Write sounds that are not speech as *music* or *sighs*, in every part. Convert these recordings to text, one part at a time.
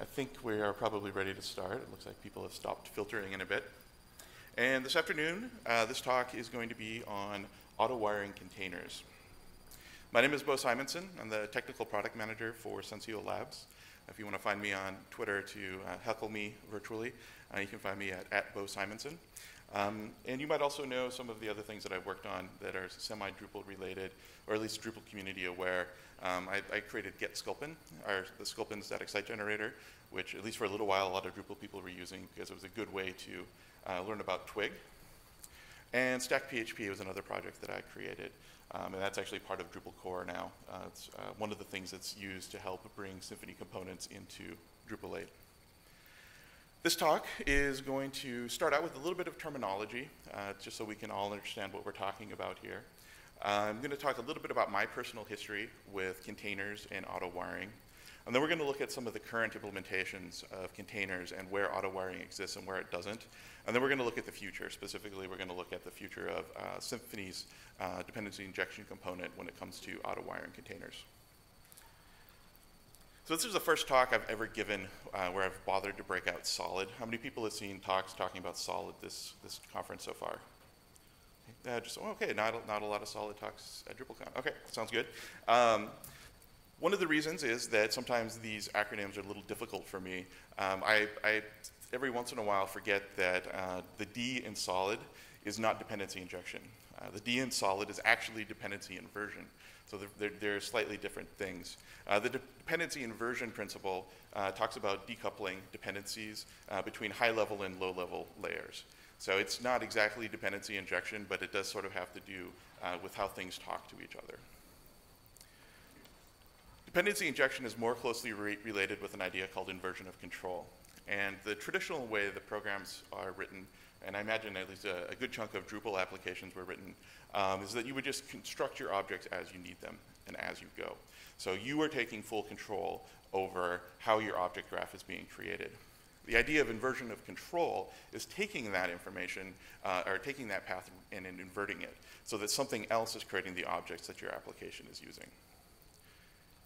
I think we are probably ready to start. It looks like people have stopped filtering in a bit. And this afternoon, uh, this talk is going to be on auto wiring containers. My name is Beau Simensen. I'm the technical product manager for Sensio Labs. If you want to find me on Twitter to uh, heckle me virtually, uh, you can find me at, at Beau Simensen. Um, and you might also know some of the other things that I've worked on that are semi-Drupal related, or at least Drupal community aware. Um, I, I, created Get Sculpin, or the Sculpin static site generator, which at least for a little while a lot of Drupal people were using because it was a good way to uh, learn about Twig. And StackPHP was another project that I created. Um, and that's actually part of Drupal core now. Uh, it's uh, one of the things that's used to help bring Symfony components into Drupal 8. This talk is going to start out with a little bit of terminology, uh, just so we can all understand what we're talking about here. I'm going to talk a little bit about my personal history with containers and auto wiring. And then we're going to look at some of the current implementations of containers and where auto wiring exists and where it doesn't. And then we're going to look at the future. Specifically, we're going to look at the future of uh, Symfony's uh, dependency injection component when it comes to auto wiring containers. So this is the first talk I've ever given uh, where I've bothered to break out solid. How many people have seen talks talking about solid this, this conference so far? Uh, just, oh, okay, not, a, not a lot of solid talks at DrupalCon. Okay, sounds good. Um, one of the reasons is that sometimes these acronyms are a little difficult for me. Um, I, I, every once in a while, forget that uh, the D in solid is not dependency injection. Uh, the D in solid is actually dependency inversion. So they're, they're, slightly different things. Uh, the dependency inversion principle uh, talks about decoupling dependencies uh, between high level and low level layers. So it's not exactly dependency injection, but it does sort of have to do uh, with how things talk to each other. Dependency injection is more closely re related with an idea called inversion of control. And the traditional way the programs are written, and I imagine at least a, a good chunk of Drupal applications were written um, is that you would just construct your objects as you need them and as you go. So you are taking full control over how your object graph is being created. The idea of inversion of control is taking that information uh, or taking that path and, and inverting it so that something else is creating the objects that your application is using.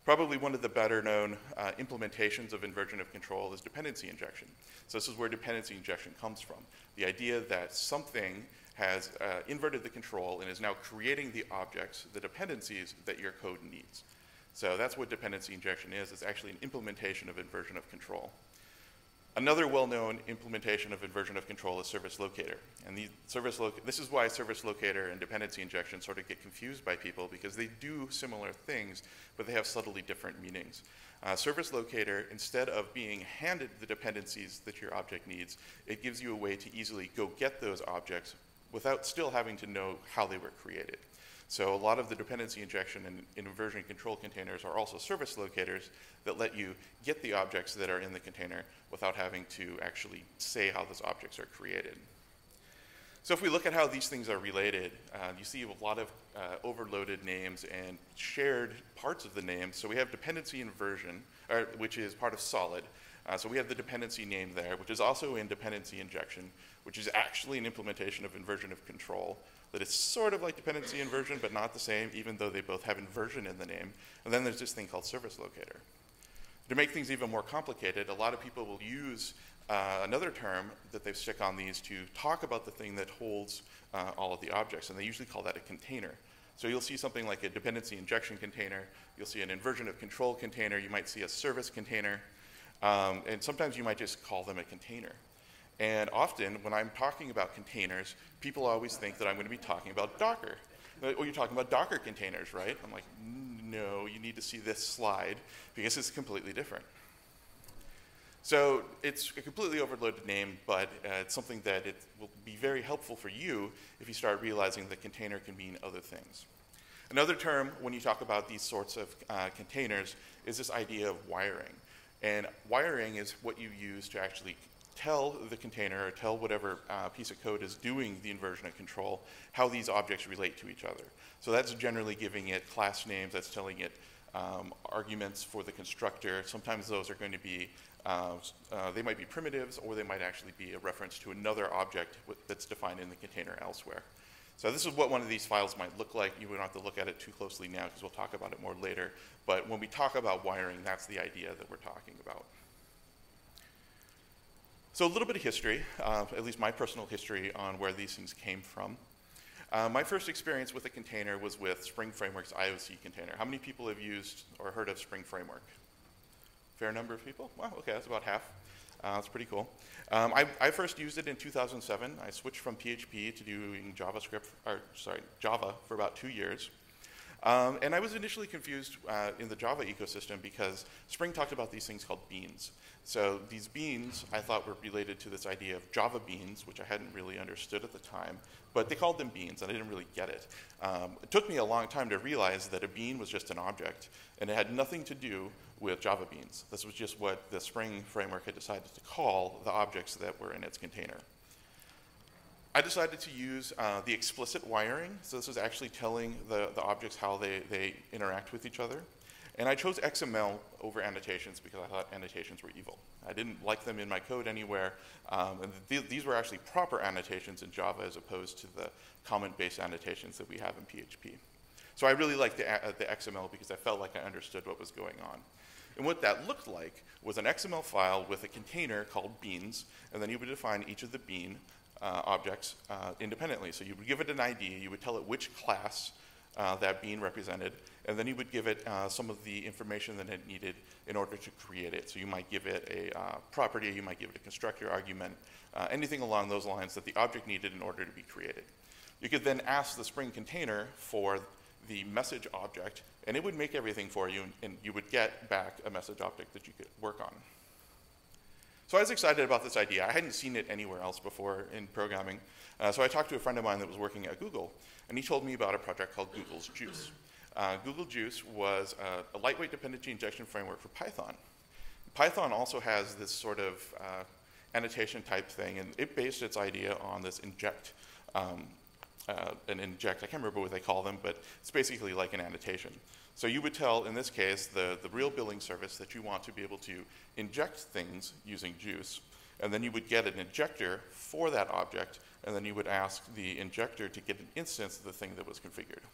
Probably one of the better known uh, implementations of inversion of control is dependency injection. So this is where dependency injection comes from. The idea that something has uh, inverted the control and is now creating the objects, the dependencies that your code needs. So that's what dependency injection is. It's actually an implementation of inversion of control. Another well-known implementation of inversion of control is service locator. And the service this is why service locator and dependency injection sort of get confused by people because they do similar things, but they have subtly different meanings. Uh, service locator, instead of being handed the dependencies that your object needs, it gives you a way to easily go get those objects without still having to know how they were created. So a lot of the dependency injection and, inversion control containers are also service locators that let you get the objects that are in the container without having to actually say how those objects are created. So if we look at how these things are related, uh, you see a lot of uh, overloaded names and shared parts of the name. So we have dependency inversion, or, which is part of solid. Uh, so we have the dependency name there, which is also in dependency injection, which is actually an implementation of inversion of control that is sort of like dependency inversion, but not the same, even though they both have inversion in the name. And then there's this thing called service locator. To make things even more complicated, a lot of people will use uh, another term that they stick on these to talk about the thing that holds uh, all of the objects, and they usually call that a container. So you'll see something like a dependency injection container, you'll see an inversion of control container, you might see a service container, um, and sometimes you might just call them a container. And often, when I'm talking about containers, people always think that I'm going to be talking about Docker. Oh, you're talking about Docker containers, right? I'm like, no, you need to see this slide because it's completely different. So it's a completely overloaded name, but uh, it's something that it will be very helpful for you if you start realizing that container can mean other things. Another term when you talk about these sorts of uh, containers is this idea of wiring. And wiring is what you use to actually tell the container or tell whatever uh, piece of code is doing the inversion of control how these objects relate to each other. So that's generally giving it class names, that's telling it um, arguments for the constructor. Sometimes those are going to be, uh, uh, they might be primitives or they might actually be a reference to another object that's defined in the container elsewhere. So this is what one of these files might look like. You don't have to look at it too closely now because we'll talk about it more later. But when we talk about wiring, that's the idea that we're talking about. So a little bit of history, uh, at least my personal history on where these things came from. Uh, my first experience with a container was with Spring Framework's IOC container. How many people have used or heard of Spring Framework? Fair number of people? Wow, okay, that's about half. Uh, that's pretty cool. Um, I, I, first used it in 2007. I switched from PHP to doing JavaScript, or sorry, Java for about two years. Um, and I was initially confused uh, in the Java ecosystem because Spring talked about these things called beans. So these beans I thought were related to this idea of Java beans, which I hadn't really understood at the time, but they called them beans, and I didn't really get it. Um, it took me a long time to realize that a bean was just an object, and it had nothing to do with Java beans. This was just what the Spring framework had decided to call the objects that were in its container. I decided to use uh, the explicit wiring. So this is actually telling the, the objects how they, they interact with each other. And I chose XML over annotations because I thought annotations were evil. I didn't like them in my code anywhere. Um, and th these were actually proper annotations in Java as opposed to the comment-based annotations that we have in PHP. So I really liked the, uh, the XML because I felt like I understood what was going on. And what that looked like was an XML file with a container called beans, and then you would define each of the bean uh, objects uh, independently. So you would give it an ID, you would tell it which class uh, that bean represented, and then you would give it uh, some of the information that it needed in order to create it. So you might give it a property, you might give it a constructor argument, anything along those lines that the object needed in order to be created. You could then ask the Spring container for the message object, and it would make everything for you, and you would get back a message object that you could work on. So I was excited about this idea. I hadn't seen it anywhere else before in programming. Uh, so I talked to a friend of mine that was working at Google, and he told me about a project called Google's Guice. Uh, Google Guice was a, a, lightweight dependency injection framework for Python. Python also has this sort of uh, annotation type thing, and it based its idea on this inject, um, uh, an inject, I can't remember what they call them, but it's basically like an annotation. So you would tell, in this case, the, the real billing service that you want to be able to inject things using Guice, and then you would get an injector for that object, and then you would ask the injector to get an instance of the thing that was configured.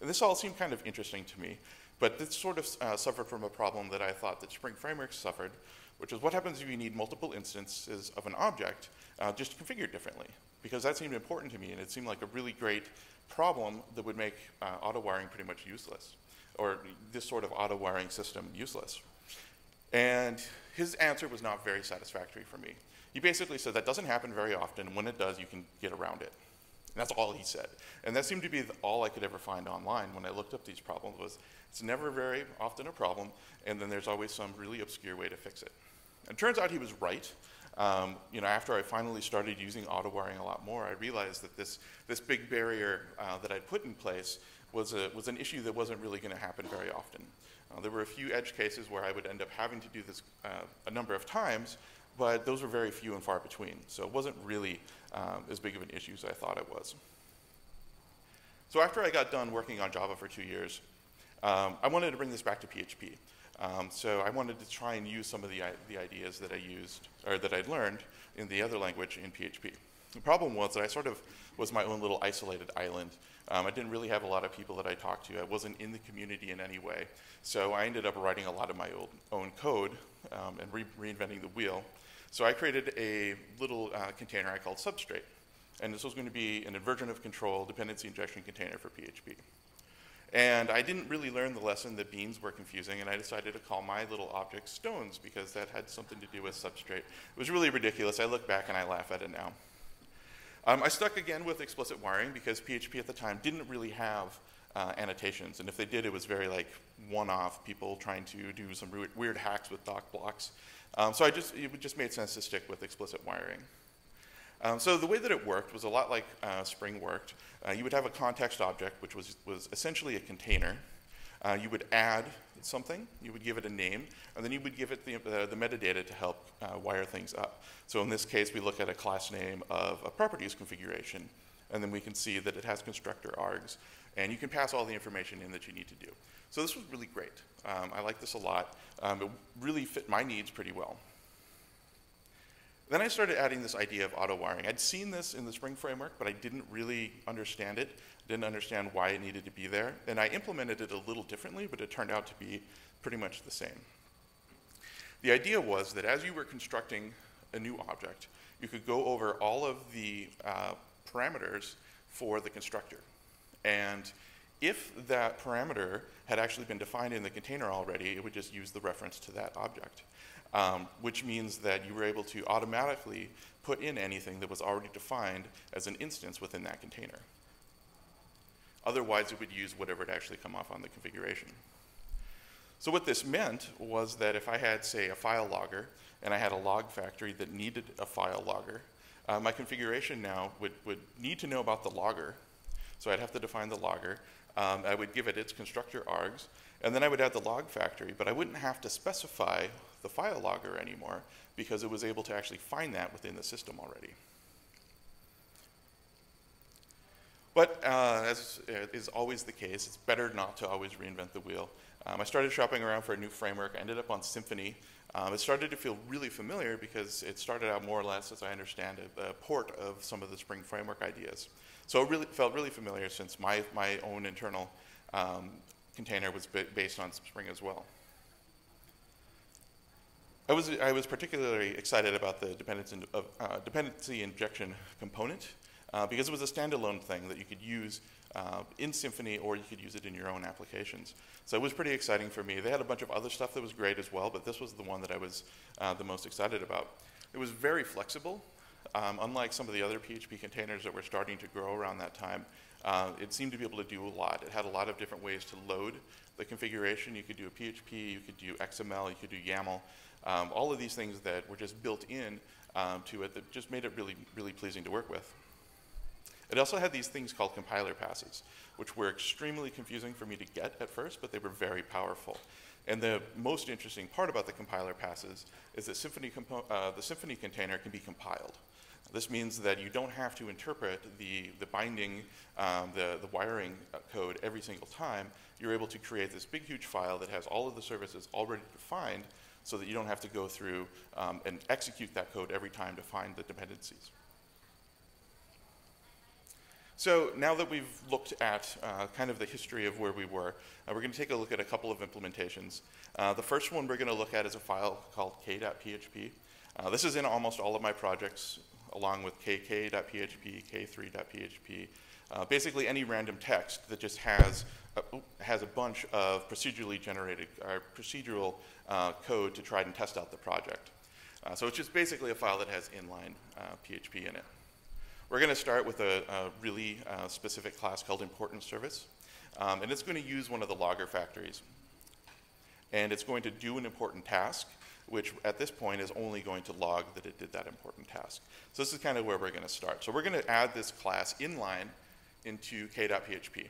And this all seemed kind of interesting to me, but this sort of uh, suffered from a problem that I thought that Spring Framework suffered, which is what happens if you need multiple instances of an object uh, just configured differently? Because that seemed important to me, and it seemed like a really great problem that would make uh, auto wiring pretty much useless or this sort of auto wiring system useless? And his answer was not very satisfactory for me. He basically said that doesn't happen very often. When it does, you can get around it. And that's all he said. And that seemed to be the, all I could ever find online when I looked up these problems was it's never very often a problem, and then there's always some really obscure way to fix it. And it turns out he was right. Um, you know, after I finally started using auto wiring a lot more, I realized that this, this big barrier uh, that I'd put in place was, a, was an issue that wasn't really going to happen very often. Uh, there were a few edge cases where I would end up having to do this uh, a number of times, but those were very few and far between. So it wasn't really um, as big of an issue as I thought it was. So after I got done working on Java for two years, um, I wanted to bring this back to PHP. Um, so I wanted to try and use some of the, the ideas that I used, or that I'd learned in the other language in PHP. The problem was that I sort of was my own little isolated island. Um, I didn't really have a lot of people that I talked to. I wasn't in the community in any way. So I ended up writing a lot of my old, own code um, and re reinventing the wheel. So I created a little uh, container I called Substrate. And this was going to be an inversion of control dependency injection container for PHP. And I didn't really learn the lesson that beans were confusing, and I decided to call my little object stones because that had something to do with substrate. It was really ridiculous. I look back and I laugh at it now. Um, I stuck again with explicit wiring because PHP at the time didn't really have uh, annotations, and if they did, it was very like one-off people trying to do some weird hacks with doc blocks. Um, so I just it just made sense to stick with explicit wiring. Um, so the way that it worked was a lot like uh, Spring worked. Uh, you would have a context object, which was was essentially a container. Uh, you would add something, you would give it a name, and then you would give it the, uh, the metadata to help uh, wire things up. So in this case, we look at a class name of a properties configuration, and then we can see that it has constructor args, and you can pass all the information in that you need to do. So this was really great. Um, I like this a lot. Um, it really fit my needs pretty well. Then I started adding this idea of auto wiring. I'd seen this in the Spring framework, but I didn't really understand it, didn't understand why it needed to be there. And I implemented it a little differently, but it turned out to be pretty much the same. The idea was that as you were constructing a new object, you could go over all of the uh, parameters for the constructor. And if that parameter had actually been defined in the container already, it would just use the reference to that object, um, which means that you were able to automatically put in anything that was already defined as an instance within that container. Otherwise, it would use whatever had actually come off on the configuration. So what this meant was that if I had, say, a file logger, and I had a log factory that needed a file logger, uh, my configuration now would, would need to know about the logger. So I'd have to define the logger. Um, I would give it its constructor args, and then I would add the log factory, but I wouldn't have to specify the file logger anymore because it was able to actually find that within the system already. But uh, as is always the case, it's better not to always reinvent the wheel. Um, I started shopping around for a new framework. I ended up on Symfony. Um, it started to feel really familiar because it started out more or less, as I understand it, a port of some of the Spring Framework ideas. So it really felt really familiar since my, my own internal um, container was based on Spring as well. I was, I was particularly excited about the dependency, uh, dependency injection component uh, because it was a standalone thing that you could use uh, in Symfony or you could use it in your own applications. So it was pretty exciting for me. They had a bunch of other stuff that was great as well, but this was the one that I was uh, the most excited about. It was very flexible. Um, unlike some of the other PHP containers that were starting to grow around that time, uh, it seemed to be able to do a lot. It had a lot of different ways to load the configuration. You could do a PHP, you could do XML, you could do YAML. Um, all of these things that were just built in um, to it that just made it really, really pleasing to work with. It also had these things called compiler passes, which were extremely confusing for me to get at first, but they were very powerful. And the most interesting part about the compiler passes is that Symfony uh, the Symfony container can be compiled. This means that you don't have to interpret the, the binding, um, the, the wiring uh, code every single time. You're able to create this big, huge file that has all of the services already defined so that you don't have to go through um, and execute that code every time to find the dependencies. So now that we've looked at uh, kind of the history of where we were, uh, we're going to take a look at a couple of implementations. Uh, the first one we're going to look at is a file called k.php. Uh, this is in almost all of my projects, along with kk.php, k3.php. Uh, basically, any random text that just has a, has a bunch of procedurally generated or procedural uh, code to try and test out the project. so it's just basically a file that has inline PHP in it. We're going to start with a, a really uh, specific class called important service. Um, and it's going to use one of the logger factories. And it's going to do an important task, which at this point is only going to log that it did that important task. So this is kind of where we're going to start. So we're going to add this class inline into k.php.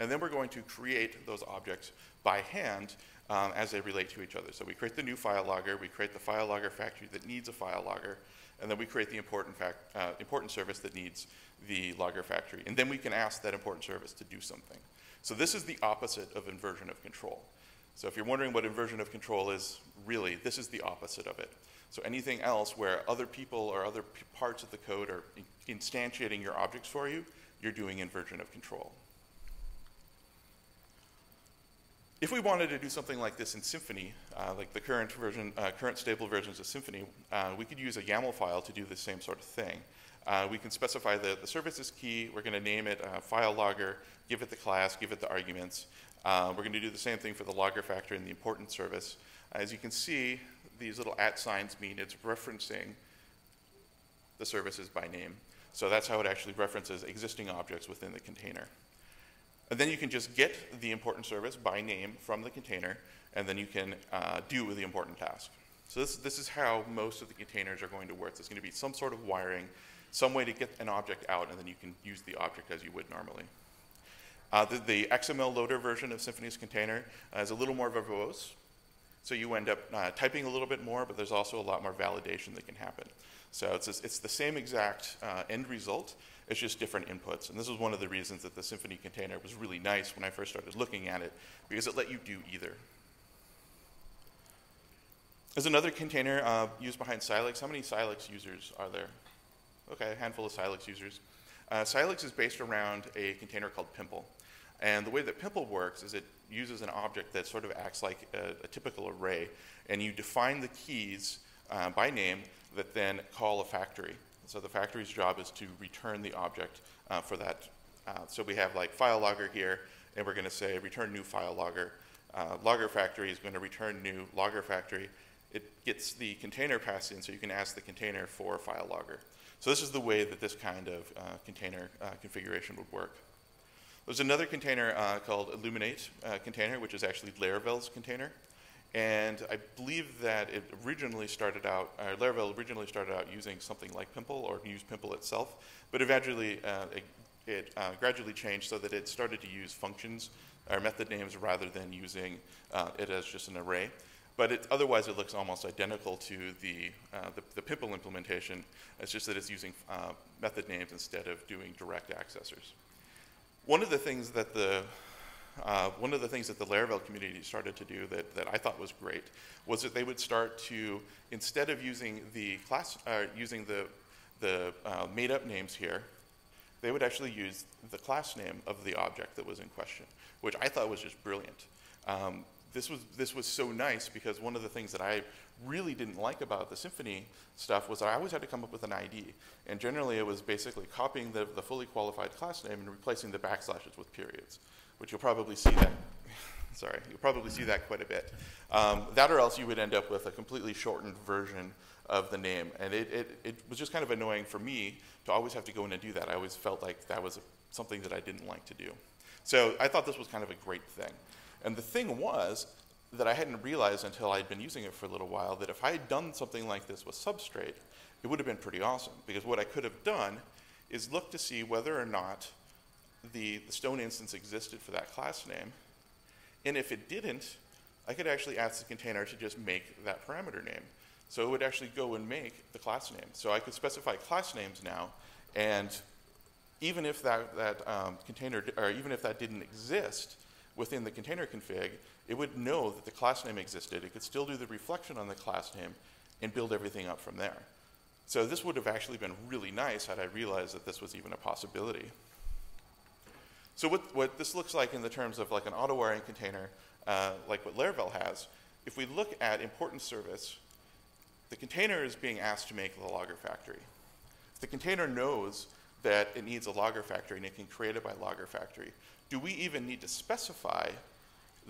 And then we're going to create those objects by hand um, as they relate to each other. So we create the new file logger, we create the file logger factory that needs a file logger, and then we create the important, fact, uh, important service that needs the logger factory. And then we can ask that important service to do something. So this is the opposite of inversion of control. So if you're wondering what inversion of control is, really, this is the opposite of it. So anything else where other people or other parts of the code are instantiating your objects for you, you're doing inversion of control. If we wanted to do something like this in Symfony, uh, like the current version, uh, current stable versions of Symfony, uh, we could use a YAML file to do the same sort of thing. Uh, we can specify the, the services key. We're going to name it uh, file logger, give it the class, give it the arguments. Uh, we're going to do the same thing for the logger factor and the important service. As you can see, these little at signs mean it's referencing the services by name. So that's how it actually references existing objects within the container. And then you can just get the important service by name from the container, and then you can uh, do the important task. So this, this is how most of the containers are going to work. There's going to be some sort of wiring, some way to get an object out, and then you can use the object as you would normally. Uh, the, the, XML loader version of Symfony's container uh, is a little more verbose. So you end up uh, typing a little bit more, but there's also a lot more validation that can happen. So it's, it's the same exact uh, end result, it's just different inputs. And this is one of the reasons that the Symfony container was really nice when I first started looking at it, because it let you do either. There's another container uh, used behind Silex. How many Silex users are there? Okay, a handful of Silex users. Uh, Silex is based around a container called Pimple. And the way that Pimple works is it uses an object that sort of acts like a, a typical array. And you define the keys uh, by name that then call a factory. So the factory's job is to return the object uh, for that. Uh, so we have like file logger here, and we're going to say return new file logger. Uh, logger factory is going to return new logger factory. It gets the container passed in, so you can ask the container for file logger. So this is the way that this kind of uh, container uh, configuration would work. There's another container uh, called Illuminate container, which is actually Laravel's container. And I believe that it originally started out, uh, Laravel originally started out using something like Pimple or used Pimple itself, but eventually uh, it, it uh, gradually changed so that it started to use functions or method names rather than using uh, it as just an array. But it, otherwise, it looks almost identical to the, uh, the, the, Pimple implementation. It's just that it's using uh, method names instead of doing direct accessors. One of the things that the uh, one of the things that the Laravel community started to do that, that I thought was great was that they would start to, instead of using the class, uh, using the, the uh, made up names here, they would actually use the class name of the object that was in question, which I thought was just brilliant. Um, this was, this was so nice because one of the things that I really didn't like about the Symfony stuff was that I always had to come up with an ID. And generally it was basically copying the, the fully qualified class name and replacing the backslashes with periods, which you'll probably see that, *laughs* sorry, you'll probably see that quite a bit. Um, that or else you would end up with a completely shortened version of the name. And it, it, it was just kind of annoying for me to always have to go in and do that. I always felt like that was something that I didn't like to do. So I thought this was kind of a great thing. And the thing was that I hadn't realized until I'd been using it for a little while that if I had done something like this with Substrate, it would have been pretty awesome. Because what I could have done is look to see whether or not the, the stone instance existed for that class name. And if it didn't, I could actually ask the container to just make that parameter name. So it would actually go and make the class name. So I could specify class names now, and even if that, that um, container, or even if that didn't exist, within the container config, it would know that the class name existed. It could still do the reflection on the class name and build everything up from there. So this would have actually been really nice had I realized that this was even a possibility. So what, what this looks like in the terms of like an auto wiring container, uh, like what Laravel has, if we look at important service, the container is being asked to make the logger factory. The container knows that it needs a logger factory and it can create it by logger factory, do we even need to specify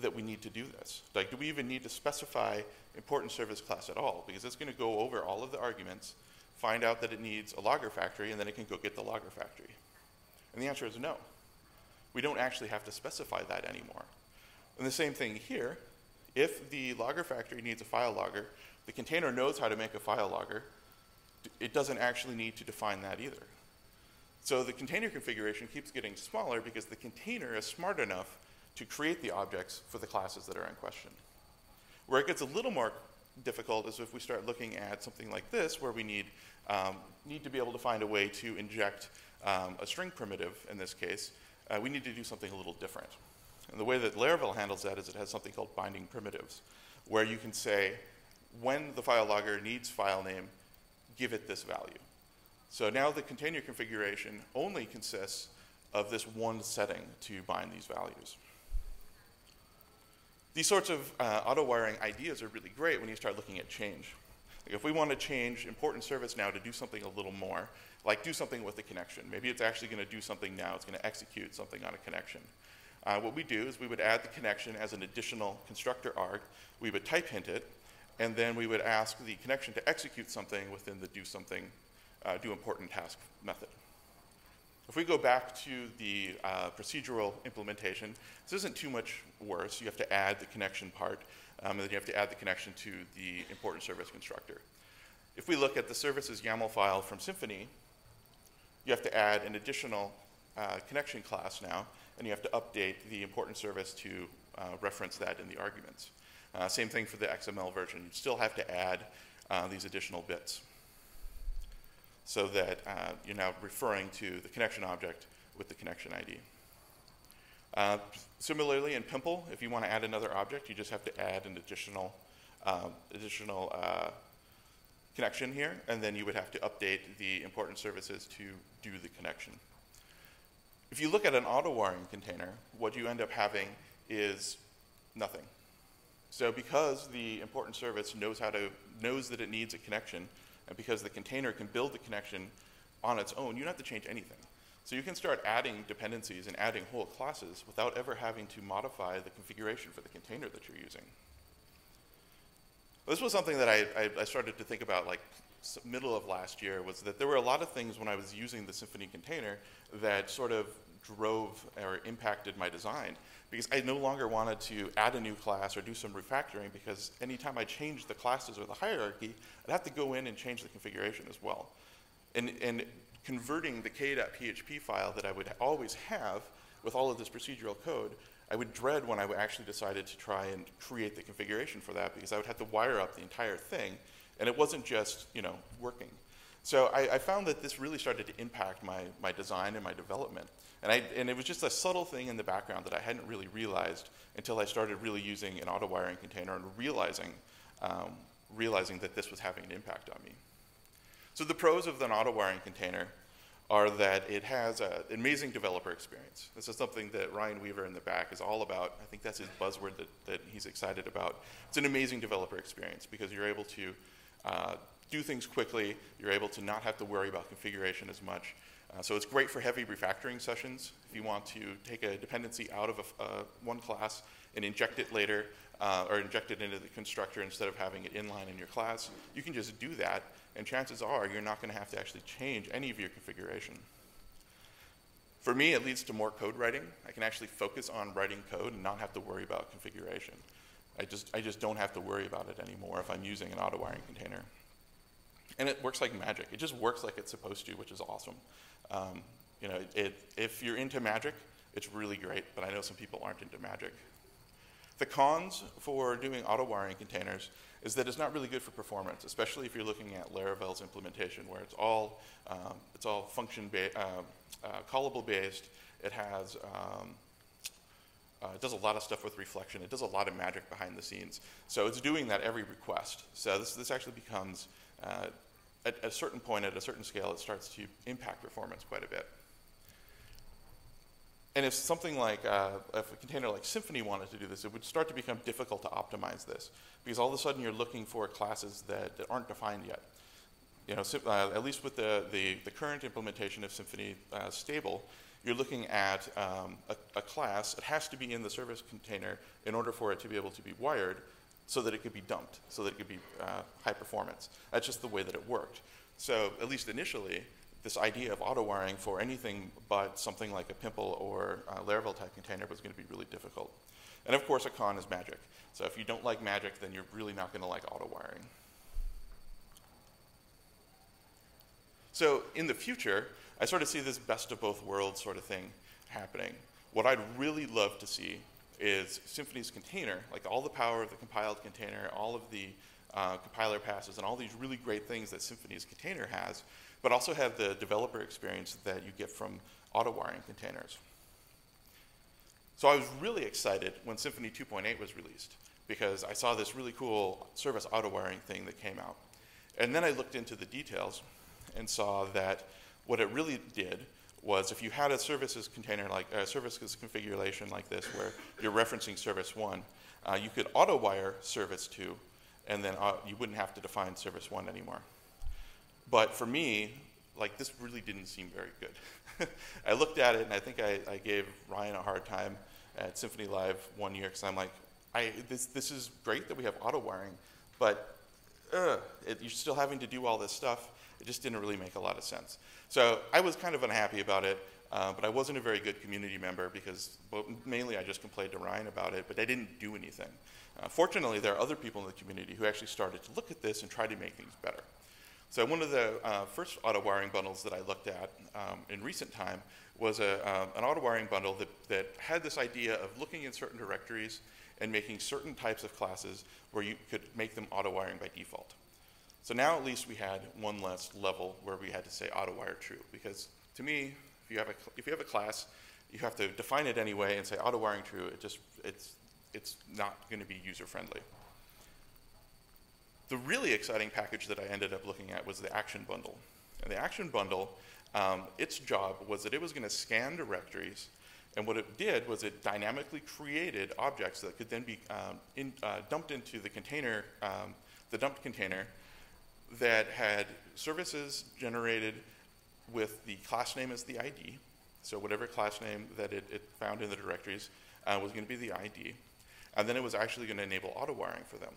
that we need to do this? Like, do we even need to specify important service class at all? Because it's going to go over all of the arguments, find out that it needs a logger factory, and then it can go get the logger factory. And the answer is no. We don't actually have to specify that anymore. And the same thing here. If the logger factory needs a file logger, the container knows how to make a file logger. It doesn't actually need to define that either. So the container configuration keeps getting smaller because the container is smart enough to create the objects for the classes that are in question. Where it gets a little more difficult is if we start looking at something like this, where we need, um, need to be able to find a way to inject um, a string primitive in this case. Uh, we need to do something a little different. And the way that Laravel handles that is it has something called binding primitives, where you can say, when the file logger needs file name, give it this value. So now the container configuration only consists of this one setting to bind these values. These sorts of uh, auto-wiring ideas are really great when you start looking at change. Like if we want to change important service now to do something a little more, like do something with the connection. Maybe it's actually going to do something now. It's going to execute something on a connection. Uh, what we do is we would add the connection as an additional constructor arg. We would type hint it, and then we would ask the connection to execute something within the do something uh, do important task method. If we go back to the uh, procedural implementation, this isn't too much worse. You have to add the connection part, um, and then you have to add the connection to the important service constructor. If we look at the services YAML file from Symfony, you have to add an additional uh, connection class now, and you have to update the important service to uh, reference that in the arguments. Uh, same thing for the XML version. You still have to add uh, these additional bits so that uh, you're now referring to the connection object with the connection ID. Uh, similarly, in Pimple, if you want to add another object, you just have to add an additional, um, additional uh, connection here, and then you would have to update the important services to do the connection. If you look at an auto-wiring container, what you end up having is nothing. So because the important service knows how to knows that it needs a connection and because the container can build the connection on its own, you don't have to change anything. So you can start adding dependencies and adding whole classes without ever having to modify the configuration for the container that you're using. This was something that I, I, I started to think about like middle of last year was that there were a lot of things when I was using the Symfony container that sort of drove or impacted my design because I no longer wanted to add a new class or do some refactoring because anytime I changed the classes or the hierarchy, I'd have to go in and change the configuration as well. And, and converting the k.php file that I would always have with all of this procedural code, I would dread when I actually decided to try and create the configuration for that because I would have to wire up the entire thing, and it wasn't just you know working. So I, I found that this really started to impact my, my design and my development. And, I, and it was just a subtle thing in the background that I hadn't really realized until I started really using an auto wiring container and realizing, um, realizing that this was having an impact on me. So the pros of an auto wiring container are that it has an amazing developer experience. This is something that Ryan Weaver in the back is all about. I think that's his buzzword that, that he's excited about. It's an amazing developer experience because you're able to uh, do things quickly. You're able to not have to worry about configuration as much. Uh, so it's great for heavy refactoring sessions. If you want to take a dependency out of a, uh, one class and inject it later, uh, or inject it into the constructor instead of having it inline in your class, you can just do that, and chances are you're not going to have to actually change any of your configuration. For me, it leads to more code writing. I can actually focus on writing code and not have to worry about configuration. I just, I just don't have to worry about it anymore if I'm using an auto wiring container. And it works like magic. It just works like it's supposed to, which is awesome. Um, you know, it, if you're into magic, it's really great, but I know some people aren't into magic. The cons for doing auto wiring containers is that it's not really good for performance, especially if you're looking at Laravel's implementation, where it's all um, it's all function ba uh, uh, callable based. It has um, uh, it does a lot of stuff with reflection. It does a lot of magic behind the scenes. So it's doing that every request. So this this actually becomes uh, at a certain point, at a certain scale, it starts to impact performance quite a bit. And if something like, uh, if a container like Symfony wanted to do this, it would start to become difficult to optimize this because all of a sudden you're looking for classes that, that aren't defined yet. You know, uh, at least with the, the, the, current implementation of Symfony uh, stable, you're looking at um, a, a, class. It has to be in the service container in order for it to be able to be wired so that it could be dumped, so that it could be uh, high performance. That's just the way that it worked. So at least initially, this idea of auto wiring for anything but something like a Pimple or uh, Laravel type container was going to be really difficult. And of course, a con is magic. So if you don't like magic, then you're really not going to like auto wiring. So in the future, I sort of see this best of both worlds sort of thing happening. What I'd really love to see is Symfony's container, like all the power of the compiled container, all of the uh, compiler passes, and all these really great things that Symfony's container has, but also have the developer experience that you get from auto wiring containers. So I was really excited when Symfony 2.8 was released because I saw this really cool service auto wiring thing that came out. And then I looked into the details and saw that what it really did was if you had a services container like a services configuration like this where you're referencing service one, uh, you could auto wire service two, and then uh, you wouldn't have to define service one anymore. But for me, like this really didn't seem very good. *laughs* I looked at it and I think I, I, gave Ryan a hard time at Symfony Live one year because I'm like, I, this, this is great that we have auto wiring, but uh, it, you're still having to do all this stuff. It just didn't really make a lot of sense. So I was kind of unhappy about it, uh, but I wasn't a very good community member because mainly I just complained to Ryan about it, but I didn't do anything. Uh, fortunately, there are other people in the community who actually started to look at this and try to make things better. So one of the uh, first auto wiring bundles that I looked at um, in recent time was a, uh, an auto wiring bundle that, that had this idea of looking in certain directories and making certain types of classes where you could make them auto wiring by default. So now at least we had one less level where we had to say auto wire true, because to me, if you have a, if you have a class, you have to define it anyway and say auto wiring true, it just, it's, it's not going to be user friendly. The really exciting package that I ended up looking at was the action bundle. And the action bundle, um, its job was that it was going to scan directories, and what it did was it dynamically created objects that could then be um, in, uh, dumped into the container, um, the dumped container, that had services generated with the class name as the ID. So whatever class name that it, it found in the directories uh, was going to be the ID. And then it was actually going to enable auto wiring for them.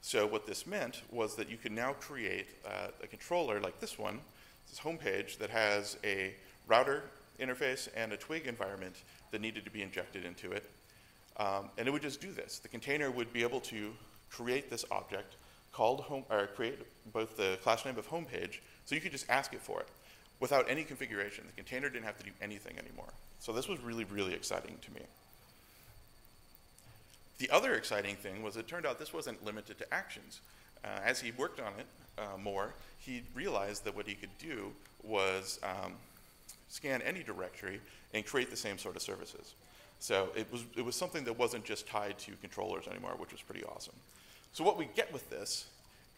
So what this meant was that you could now create uh, a controller like this one, this homepage that has a router interface and a Twig environment that needed to be injected into it. Um, and it would just do this. The container would be able to create this object called home, or create both the class name of homepage, so you could just ask it for it without any configuration. The container didn't have to do anything anymore. So this was really, really exciting to me. The other exciting thing was it turned out this wasn't limited to actions. Uh, as he worked on it uh, more, he realized that what he could do was um, scan any directory and create the same sort of services. So it was, it was something that wasn't just tied to controllers anymore, which was pretty awesome. So what we get with this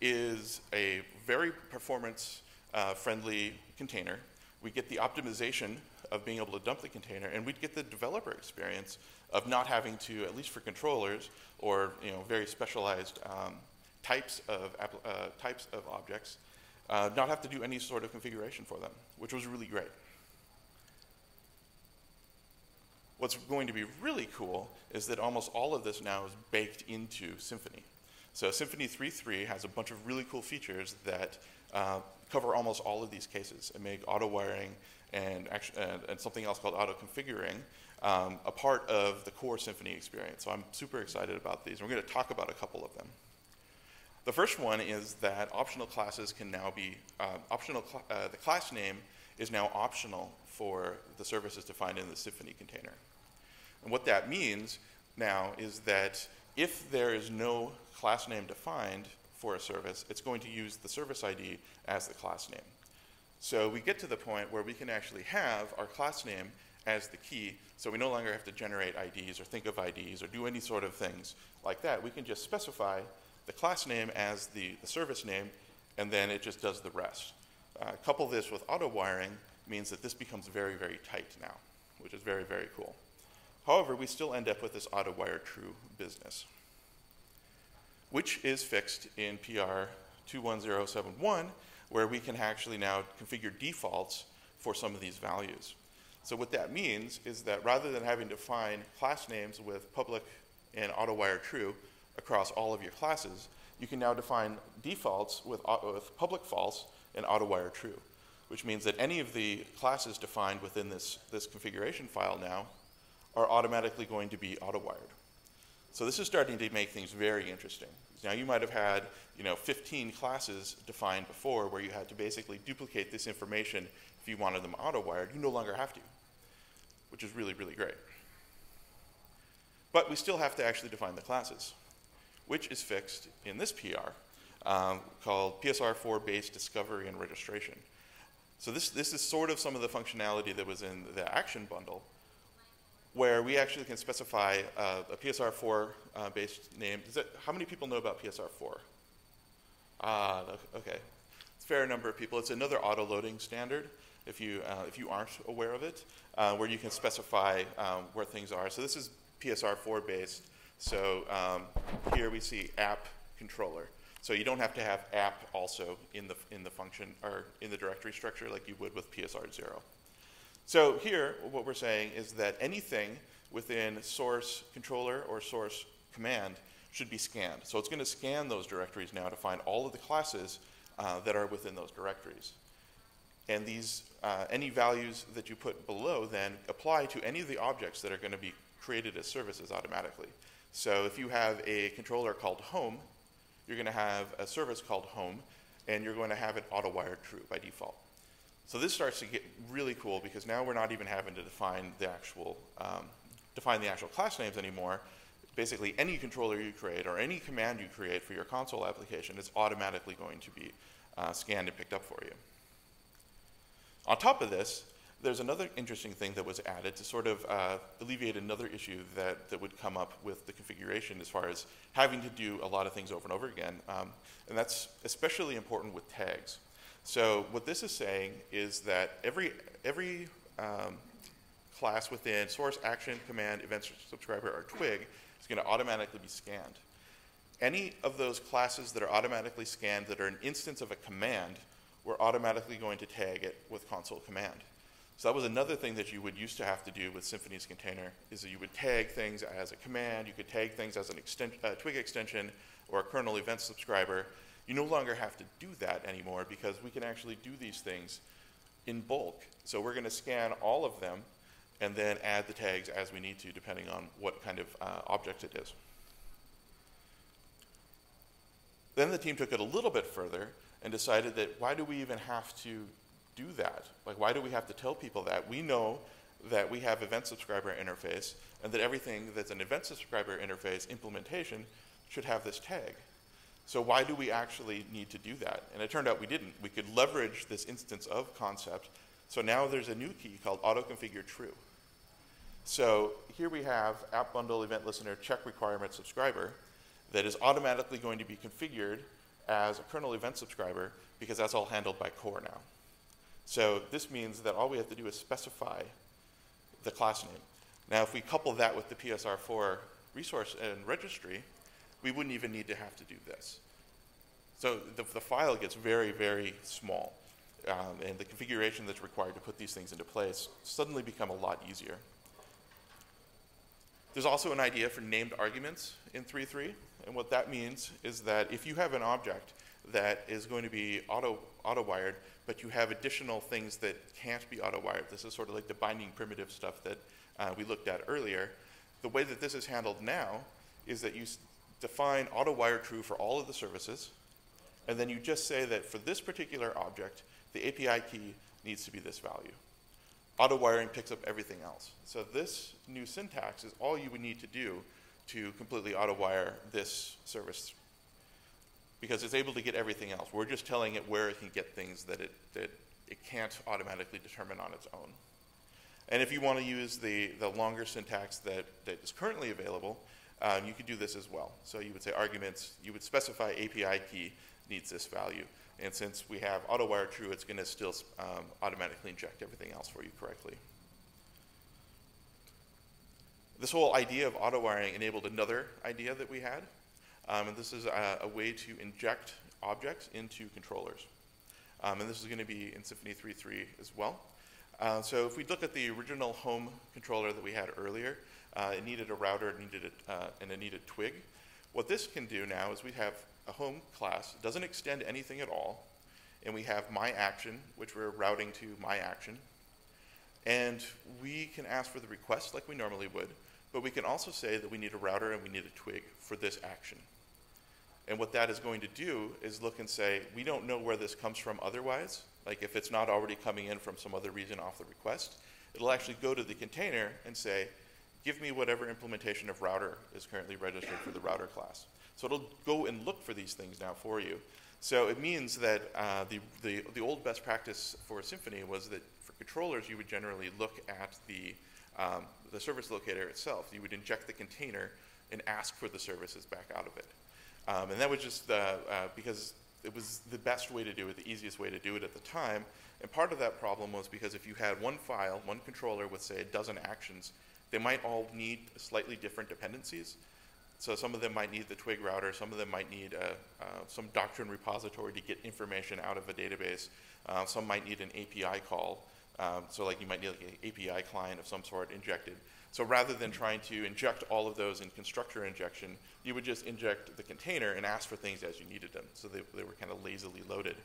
is a very performance uh, friendly container. We get the optimization of being able to dump the container, and we'd get the developer experience of not having to, at least for controllers or you know very specialized um, types of uh, types of objects, uh, not have to do any sort of configuration for them, which was really great. What's going to be really cool is that almost all of this now is baked into Symfony. So Symfony 3.3 has a bunch of really cool features that uh, cover almost all of these cases and make auto wiring and, and, and something else called auto configuring um, a part of the core Symfony experience. So I'm super excited about these. We're going to talk about a couple of them. The first one is that optional classes can now be, uh, optional, cl uh, the class name is now optional for the services defined in the Symfony container. And what that means now is that if there is no class name defined for a service, it's going to use the service ID as the class name. So we get to the point where we can actually have our class name as the key, so we no longer have to generate IDs or think of IDs or do any sort of things like that. We can just specify the class name as the, the service name, and then it just does the rest. Uh, couple this with auto wiring means that this becomes very, very tight now, which is very, very cool. However, we still end up with this auto wire true business, which is fixed in PR 21071, where we can actually now configure defaults for some of these values. So what that means is that rather than having to find class names with public and auto wire true across all of your classes, you can now define defaults with, with public false and auto wire true, which means that any of the classes defined within this, this configuration file now are automatically going to be auto wired. So this is starting to make things very interesting. Now you might have had, you know, 15 classes defined before where you had to basically duplicate this information if you wanted them auto-wired. You no longer have to, which is really, really great. But we still have to actually define the classes, which is fixed in this PR um, called PSR4 based discovery and registration. So this, this is sort of some of the functionality that was in the action bundle, where we actually can specify uh, a PSR4 uh, based name. How many people know about PSR4? Ah, okay. It's a fair number of people. It's another auto loading standard if you, uh, if you aren't aware of it, uh, where you can specify um, where things are. So this is PSR4 based. So um, here we see app controller. So you don't have to have app also in the, in the function or in the directory structure like you would with PSR0. So here, what we're saying is that anything within source controller or source command should be scanned. So it's going to scan those directories now to find all of the classes uh, that are within those directories. And these, uh, any values that you put below then apply to any of the objects that are going to be created as services automatically. So if you have a controller called home, you're going to have a service called home, and you're going to have it auto-wired true by default. So this starts to get really cool because now we're not even having to define the actual um, define the actual class names anymore. Basically, any controller you create or any command you create for your console application is automatically going to be uh, scanned and picked up for you. On top of this, there's another interesting thing that was added to sort of uh, alleviate another issue that, that would come up with the configuration as far as having to do a lot of things over and over again. Um, and that's especially important with tags. So what this is saying is that every, every um, class within source, action, command, event, subscriber, or twig is going to automatically be scanned. any of those classes that are automatically scanned that are an instance of a command, we're automatically going to tag it with console command. So that was another thing that you would used to have to do with Symfony's container, is that you would tag things as a command, you could tag things as an exten uh, twig extension or a kernel event subscriber. You no longer have to do that anymore because we can actually do these things in bulk. So we're going to scan all of them and then add the tags as we need to, depending on what kind of uh, object it is. Then the team took it a little bit further and decided that why do we even have to do that? Like, why do we have to tell people that? We know that we have event subscriber interface and that everything that's an event subscriber interface implementation should have this tag. So why do we actually need to do that? And it turned out we didn't. We could leverage this instance of concept. So now there's a new key called auto configure true. So here we have app bundle event listener check requirement subscriber that is automatically going to be configured as a kernel event subscriber because that's all handled by core now. So this means that all we have to do is specify the class name. Now, if we couple that with the PSR4 resource and registry, we wouldn't even need to have to do this. So the, the file gets very, very small. Um, and the configuration that's required to put these things into place suddenly become a lot easier. There's also an idea for named arguments in 3.3. And what that means is that if you have an object that is going to be auto, auto-wired, but you have additional things that can't be auto-wired, this is sort of like the binding primitive stuff that uh, we looked at earlier. The way that this is handled now is that you define auto-wire true for all of the services, and then you just say that for this particular object, the API key needs to be this value. Auto-wiring picks up everything else. So this new syntax is all you would need to do to completely auto-wire this service because it's able to get everything else. We're just telling it where it can get things that it, that it can't automatically determine on its own. And if you want to use the, the longer syntax that, that is currently available, um, you could do this as well. So you would say arguments, you would specify API key needs this value. And since we have auto-wire true, it's going to still um, automatically inject everything else for you correctly. This whole idea of auto-wiring enabled another idea that we had, um, and this is a, a, way to inject objects into controllers. Um, and this is going to be in Symfony 3.3 as well. Uh, so if we look at the original home controller that we had earlier, uh, it needed a router, it needed a, uh, and it needed twig. What this can do now is we have a home class, it doesn't extend anything at all, and we have my action, which we're routing to my action. And we can ask for the request like we normally would, but we can also say that we need a router and we need a twig for this action. And what that is going to do is look and say, we don't know where this comes from otherwise. Like if it's not already coming in from some other reason off the request, it'll actually go to the container and say, give me whatever implementation of router is currently registered for the router class. So it'll go and look for these things now for you. So it means that uh, the, the, the old best practice for Symfony was that for controllers, you would generally look at the um, the service locator itself. You would inject the container and ask for the services back out of it. Um, and that was just uh, uh, because it was the best way to do it, the easiest way to do it at the time. And part of that problem was because if you had one file, one controller with, say, a dozen actions, they might all need slightly different dependencies. So some of them might need the twig router, some of them might need a, uh, some doctrine repository to get information out of a database, uh, some might need an API call. Um, so like you might need like an API client of some sort injected. So rather than trying to inject all of those in constructor injection, you would just inject the container and ask for things as you needed them. So they, they were kind of lazily loaded.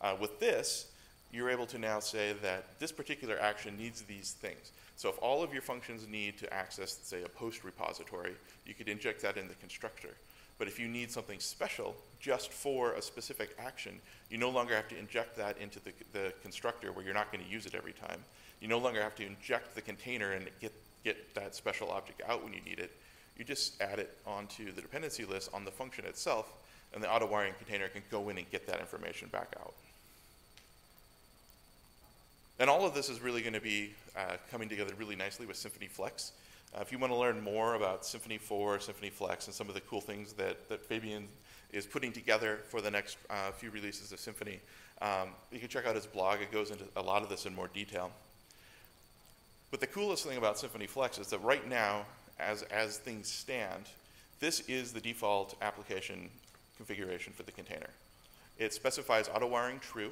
Uh, with this, you're able to now say that this particular action needs these things. So if all of your functions need to access, say, a post repository, you could inject that in the constructor. But if you need something special just for a specific action, you no longer have to inject that into the, the constructor where you're not going to use it every time. You no longer have to inject the container and get, get that special object out when you need it. You just add it onto the dependency list on the function itself, and the auto wiring container can go in and get that information back out. And all of this is really going to be uh, coming together really nicely with Symfony Flex. Uh, if you want to learn more about Symfony 4, Symfony Flex, and some of the cool things that, that Fabien is putting together for the next uh, few releases of Symfony, um, you can check out his blog. It goes into a lot of this in more detail. But the coolest thing about Symfony Flex is that right now, as, as things stand, This is the default application configuration for the container. It specifies auto wiring true.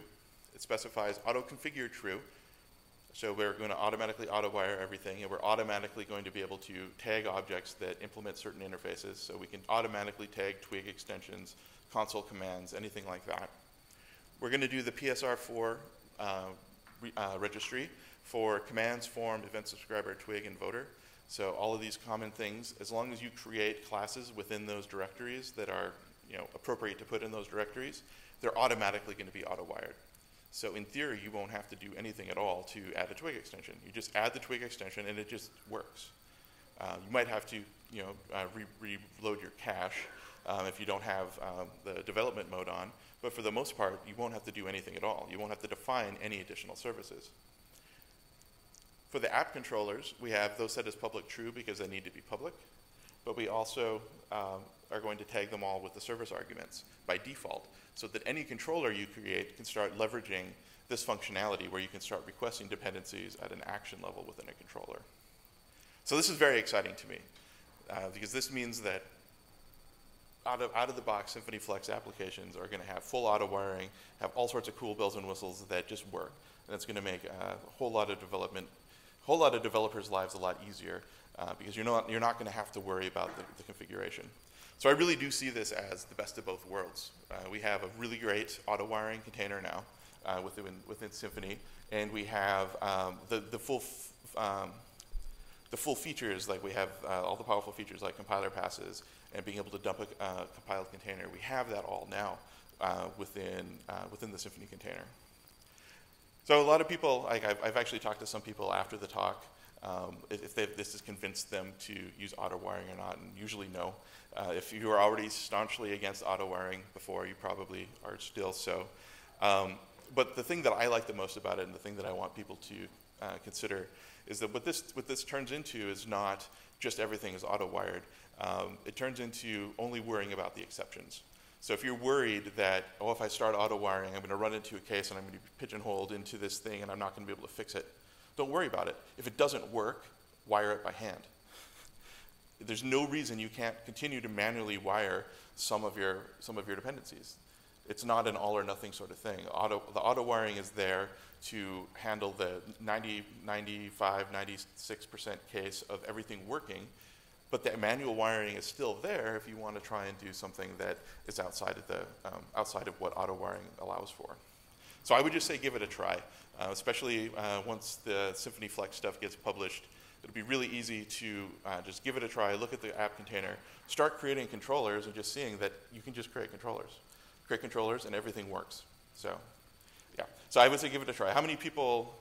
It specifies auto configure true. So we're going to automatically auto wire everything, and we're automatically going to be able to tag objects that implement certain interfaces. So we can automatically tag twig extensions, console commands, anything like that. We're going to do the PSR4 uh, re, uh, registry for commands, form, event subscriber, twig, and voter. So all of these common things, as long as you create classes within those directories that are you know, appropriate to put in those directories, they're automatically going to be auto-wired. So in theory, you won't have to do anything at all to add a twig extension. You just add the twig extension and it just works. Uh, you might have to you know, uh, re reload your cache um, if you don't have um, the development mode on, but for the most part, you won't have to do anything at all. You won't have to define any additional services. For the app controllers, we have those set as public true because they need to be public, but we also um, are going to tag them all with the service arguments by default so that any controller you create can start leveraging this functionality where you can start requesting dependencies at an action level within a controller. So this is very exciting to me uh, because this means that out of, out of the box Symfony Flex applications are going to have full auto wiring, have all sorts of cool bells and whistles that just work. And it's going to make a whole lot of development, whole lot of developers' lives a lot easier uh, because you're not, you're not going to have to worry about the, the configuration. So I really do see this as the best of both worlds. Uh, we have a really great auto wiring container now uh, within, within Symfony, and we have um, the, the, full um, the full features, like we have uh, all the powerful features like compiler passes and being able to dump a uh, compiled container. We have that all now uh, within, within the Symfony container. So a lot of people, like I've, I've actually talked to some people after the talk, um, if, this has convinced them to use auto wiring or not, and usually no. Uh, if you were already staunchly against auto wiring before, you probably are still so. Um, but the thing that I like the most about it, and the thing that I want people to uh, consider, is that what this what this turns into is not just everything is auto wired. Um, it turns into only worrying about the exceptions. So if you're worried that, oh, if I start auto wiring, I'm going to run into a case and I'm going to be pigeonholed into this thing and I'm not going to be able to fix it, don't worry about it. If it doesn't work, wire it by hand. There's no reason you can't continue to manually wire some of your, some of your dependencies. It's not an all or nothing sort of thing. Auto, the auto wiring is there to handle the 90, 95, 96% case of everything working, but the manual wiring is still there if you want to try and do something that is outside of, the, um, outside of what auto wiring allows for. So I would just say give it a try, uh, especially uh, once the Symfony Flex stuff gets published. It'll be really easy to uh, just give it a try, look at the app container, start creating controllers and just seeing that you can just create controllers. Create controllers and everything works. So, yeah. So I would say give it a try. How many people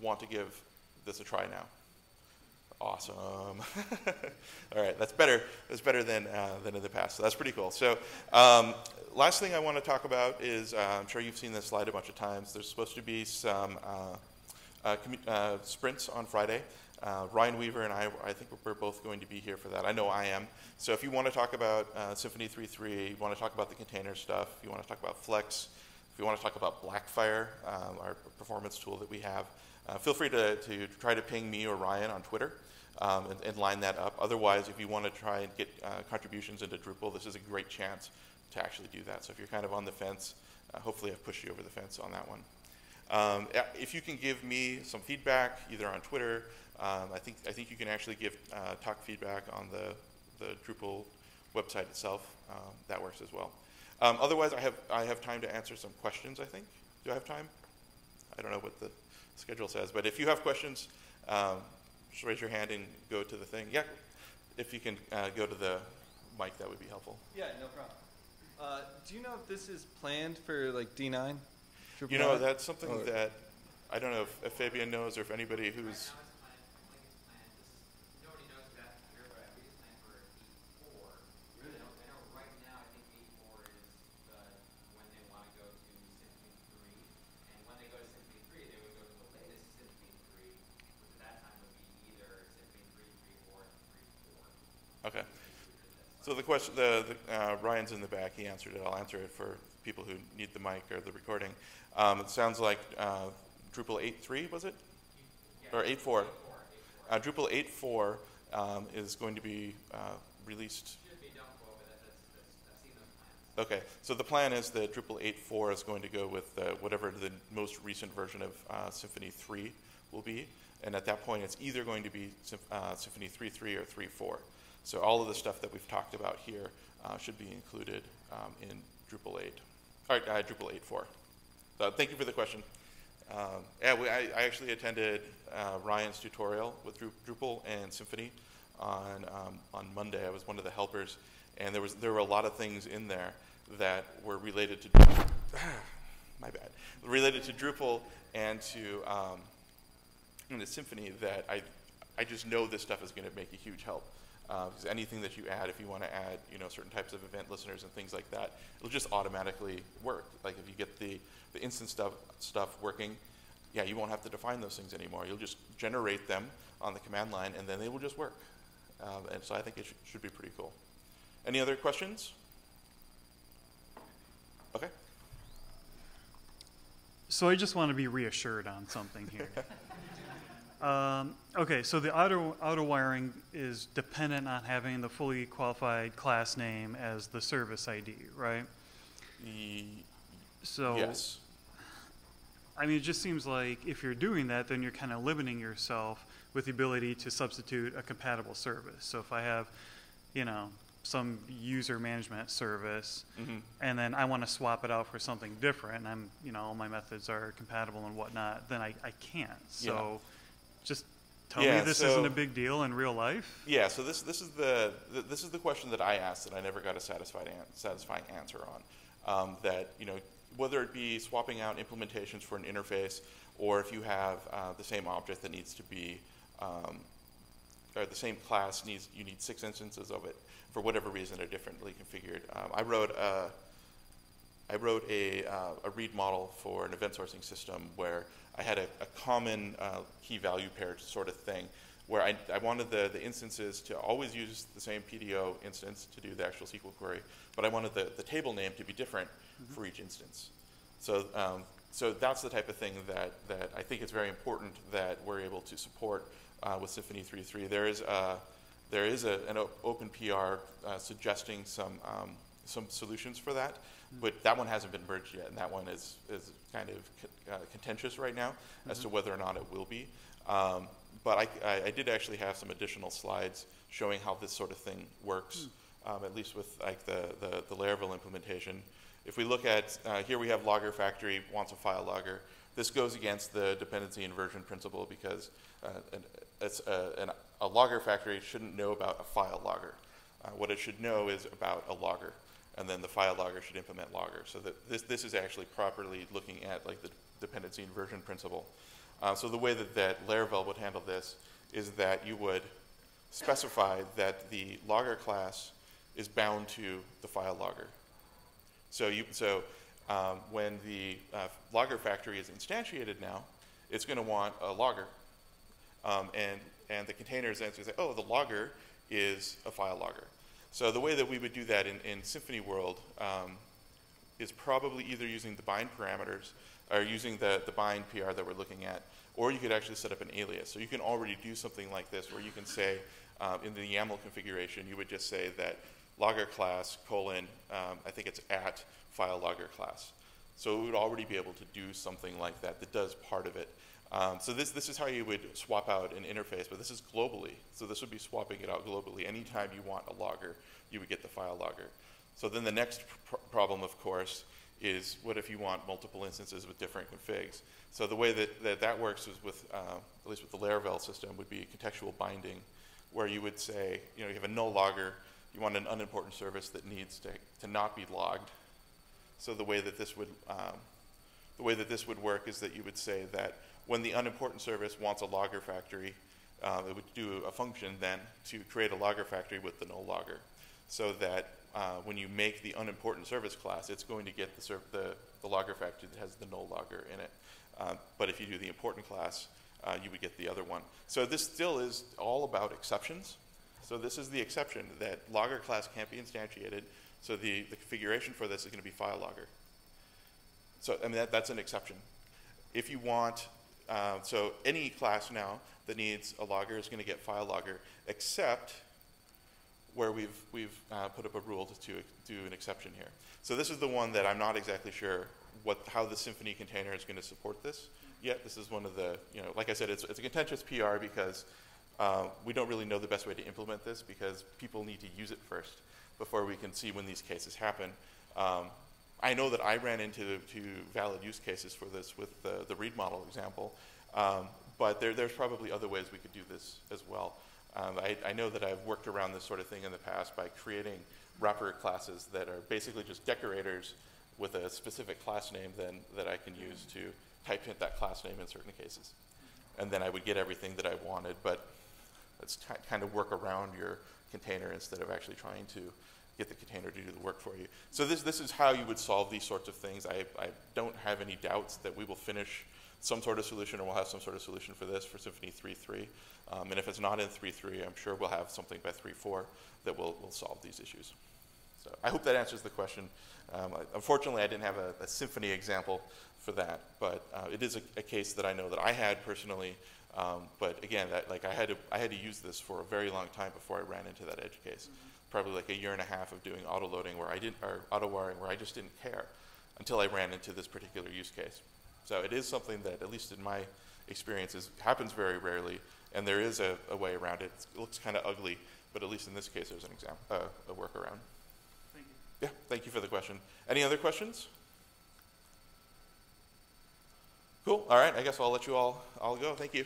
want to give this a try now? Awesome. *laughs* All right, that's better. That's better than, uh, than in the past. So that's pretty cool. So um, last thing I want to talk about is, uh, I'm sure you've seen this slide a bunch of times. There's supposed to be some uh, uh, uh sprints on Friday. Uh, Ryan Weaver and I, I think we're both going to be here for that. I know I am. So if you want to talk about Symfony 3.3, you want to talk about the container stuff, you want to talk about Flex, if you want to talk about Blackfire, um, our performance tool that we have, feel free to, to try to ping me or Ryan on Twitter um, and, and, line that up. Otherwise, if you want to try and get uh, contributions into Drupal, this is a great chance to actually do that. So if you're kind of on the fence, uh, hopefully I've pushed you over the fence on that one. Um, if you can give me some feedback, either on Twitter, um, I think I think you can actually give uh, talk feedback on the the Drupal website itself. Um, that works as well. Um, otherwise, I have I have time to answer some questions. I think. Do I have time? I don't know what the schedule says, but if you have questions, um, just raise your hand and go to the thing. Yeah, if you can uh, go to the mic, that would be helpful. Yeah, no problem. Uh, do you know if this is planned for like D9? You know, that's something or that I don't know if, if Fabien knows or if anybody who's So the question, the, the uh, Ryan's in the back. He answered it. I'll answer it for people who need the mic or the recording. Um, it sounds like uh, Drupal 8.3 was it, or 8.4? Uh, Drupal 8.4 um, is going to be uh, released. Okay, so the plan is that Drupal 8.4 is going to go with uh, whatever the most recent version of uh, Symfony 3 will be, and at that point, it's either going to be Symph- uh, Symfony 3.3 or 3.4. So all of the stuff that we've talked about here uh, should be included um, in Drupal 8, or uh, Drupal 8.4. So thank you for the question. Um, yeah, we, I, I actually attended uh, Ryan's tutorial with Drupal and Symfony on um, on Monday. I was one of the helpers, and there was there were a lot of things in there that were related to *sighs* my bad related to Drupal and to um, and to Symfony that I I just know this stuff is going to make a huge help. Uh, because anything that you add, if you want to add, you know, certain types of event listeners and things like that, it'll just automatically work. Like if you get the, the instant stuff stuff working, yeah, you won't have to define those things anymore. You'll just generate them on the command line, and then they will just work. Um, and so I think it should, should be pretty cool. Any other questions? Okay. So I just want to be reassured on something here. *laughs* um, okay, so the auto auto wiring is dependent on having the fully qualified class name as the service ID, right? E- So yes. I mean, it just seems like if you're doing that, then you're kind of limiting yourself with the ability to substitute a compatible service. So if I have, you know, some user management service, Mhm. and then I want to swap it out for something different, and I'm, you know, all my methods are compatible and whatnot, then I, I can't. So just tell Yeah, me this so- isn't a big deal in real life. Yeah, so this, this, is the, th- this is the question that I asked that I never got a satisfied an- satisfying answer on. Um, that, you know, whether it be swapping out implementations for an interface, or if you have uh, the same object that needs to be, um, or the same class needs, you need six instances of it, for whatever reason, are differently configured. Um, I wrote a, I wrote a, uh, a read model for an event sourcing system where I had a, a common uh, key value pair sort of thing, where I, I wanted the, the instances to always use the same PDO instance to do the actual SQL query, but I wanted the, the table name to be different for each instance. So, um, so that's the type of thing that, that I think is very important that we're able to support uh, with Symfony 3.3. There is a, there is a, an open PR uh, suggesting some, um, some solutions for that, but that one hasn't been merged yet, and that one is, is kind of co- uh, contentious right now as to whether or not it will be. Um, but I, I, I did actually have some additional slides showing how this sort of thing works, um, at least with like the, the, the Laravel implementation. If we look at, uh, here we have Logger Factory wants a file logger. This goes against the dependency inversion principle because uh, an, it's a, an, a logger factory shouldn't know about a file logger. Uh, what it should know is about a logger, and then the file logger should implement logger. So that this, this is actually properly looking at like the dependency inversion principle. Uh, so the way that, that Laravel would handle this is that you would specify that the logger class is bound to the file logger. So you so um, when the uh, logger factory is instantiated now, it's going to want a logger, um, and and the container is going to say, oh, the logger is a file logger. So the way that we would do that in, in Symfony world um, is probably either using the bind parameters or using the, the bind PR that we're looking at, or you could actually set up an alias. So you can already do something like this where you can say um, in the YAML configuration, you would just say that logger class colon, um, I think it's at file logger class. So it would already be able to do something like that that does part of it. Um, so this, this is how you would swap out an interface, but this is globally. So this would be swapping it out globally. Anytime you want a logger, you would get the file logger. So then the next pr- problem, of course, is what if you want multiple instances with different configs? So the way that that, that works is with, uh, at least with the Laravel system, would be contextual binding, where you would say, you know, you have a null logger, you want an unimportant service that needs to, to not be logged. So the way that this would, um, the way that this would work is that you would say that when the unimportant service wants a logger factory, uh, it would do a function then to create a logger factory with the null logger, so that uh, when you make the unimportant service class, it's going to get the, the, the logger factory that has the null logger in it. Uh, but if you do the important class, uh, you would get the other one. So this still is all about exceptions. So this is the exception that logger class can't be instantiated. So the, the configuration for this is going to be file logger. So I mean that, that's an exception. If you want, uh, so any class now that needs a logger is going to get file logger, except where we've, we've uh, put up a rule to, to do an exception here. So this is the one that I'm not exactly sure what, how the Symfony container is going to support this yet. This is one of the, you know, like I said, it's, it's a contentious PR because uh, we don't really know the best way to implement this because people need to use it first before we can see when these cases happen. Um, I know that I ran into two valid use cases for this with the, the read model example, um, but there, there's probably other ways we could do this as well. Um, I, I know that I've worked around this sort of thing in the past by creating wrapper classes that are basically just decorators with a specific class name then that I can use to type in that class name in certain cases. And then I would get everything that I wanted, but it's kind of work around your container instead of actually trying to get the container to do the work for you. So this, this is how you would solve these sorts of things. I, I don't have any doubts that we will finish some sort of solution or we'll have some sort of solution for this for Symfony 3.3. Um, and if it's not in 3.3, I'm sure we'll have something by 3.4 that will, will solve these issues. So I hope that answers the question. Um, I, unfortunately, I didn't have a, a, Symfony example for that, but uh, it is a, a, case that I know that I had personally. Um, but again, that, like I had to I had to use this for a very long time before I ran into that edge case. Mm-hmm. Probably like a year and a half of doing auto loading where I didn't or auto wiring where I just didn't care until I ran into this particular use case. So it is something that, at least in my experiences, happens very rarely, and there is a, a way around it. It looks kind of ugly, but at least in this case, there's an example, uh, a workaround. Thank you. Yeah, thank you for the question. Any other questions? Cool. All right. I guess I'll let you all all go. Thank you.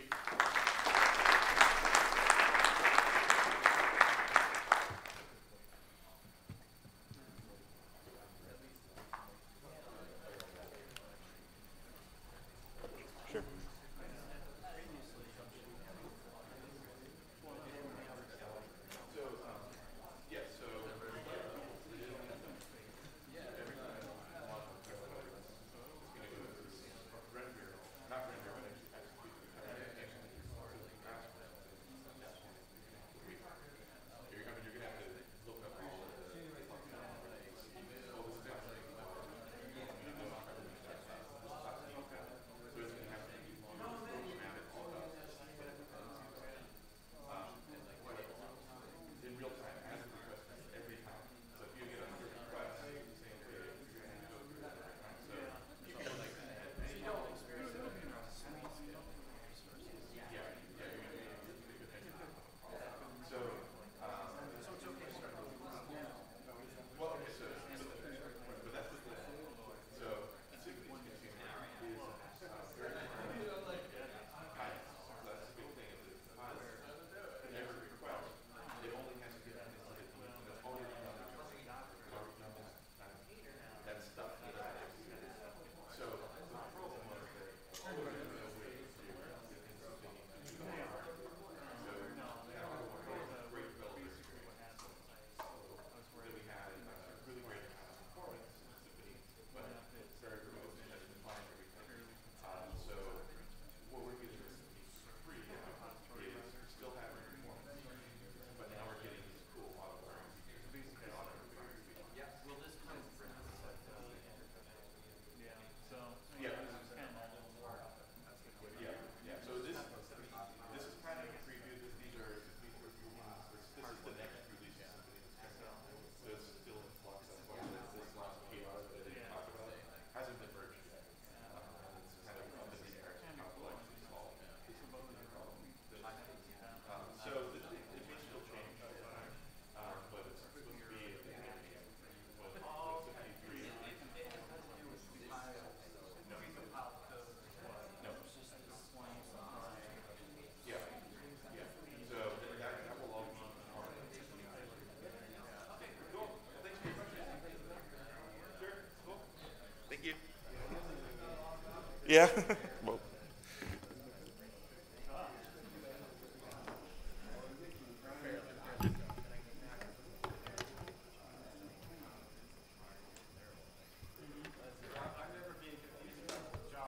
Yeah. *laughs*